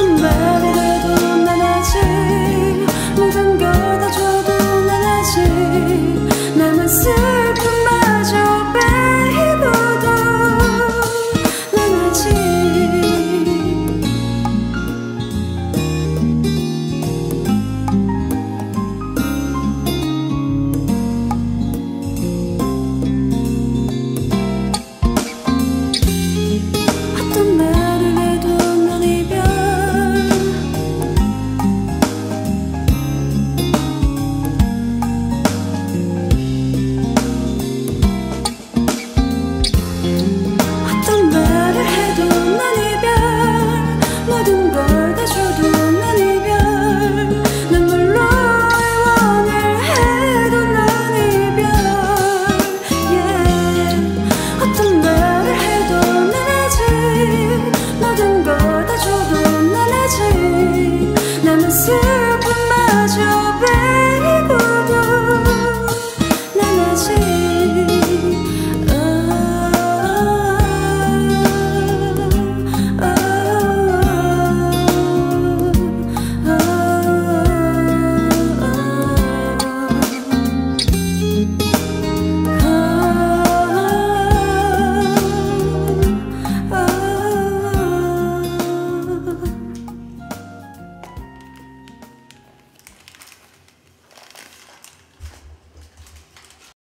Somebody over the road.